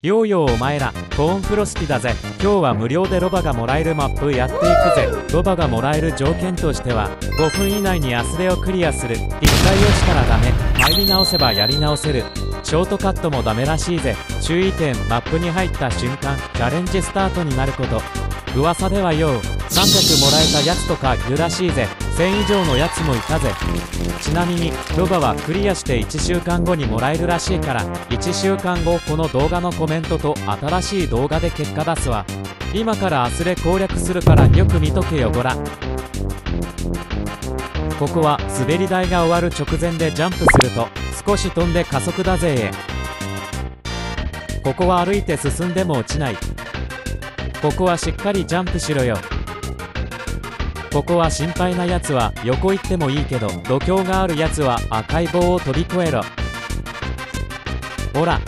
ようようお前らコーンフロスティだぜ。今日は無料でロバがもらえるマップやっていくぜ。ロバがもらえる条件としては5分以内にアスレをクリアする。1回落ちたらダメ。入り直せばやり直せる。ショートカットもダメらしいぜ。注意点マップに入った瞬間チャレンジスタートになること。噂ではよう300もらえたやつとかいるらしいぜ。1000以上のやつもいたぜ。ちなみにロバはクリアして1週間後にもらえるらしいから1週間後この動画のコメントと新しい動画で結果出すわ。今からアスレ攻略するからよく見とけよごらここは滑り台が終わる直前でジャンプすると少し飛んで加速だぜここは歩いて進んでも落ちない。ここはしっかりジャンプしろよ。ここは心配なやつは横行ってもいいけど度胸があるやつは赤い棒を飛び越えろ。ほら。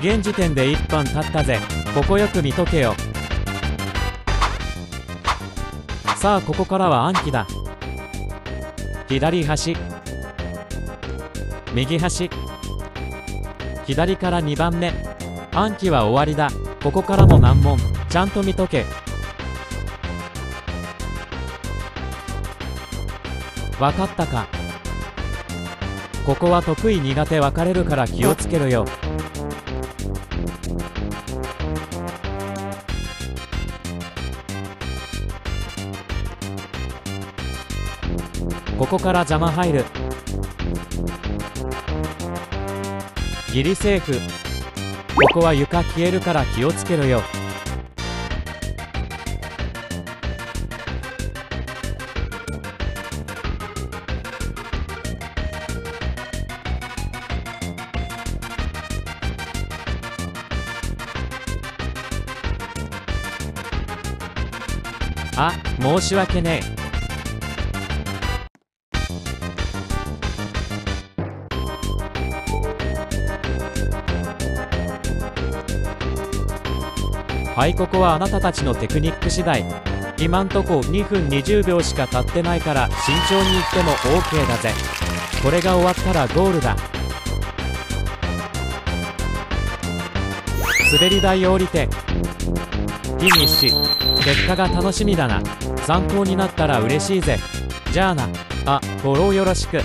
現時点で1分経ったぜ。ここよく見とけよ。さあここからは暗記だ。左端。右端。左から2番目。暗記は終わりだ。ここからも難問。ちゃんと見とけ。わかったか？ここは得意苦手分かれるから気をつけろよ。ここから邪魔入る。ギリセーフ。ここは床消えるから気をつけろよ。あ申し訳ねえ。はいここはあなたたちのテクニック次第。今んとこ2分20秒しか経ってないから慎重に行っても OK だぜ。これが終わったらゴールだ。滑り台を降りてフィニッシュ。結果が楽しみだな。参考になったら嬉しいぜ。じゃあな。あフォローよろしく。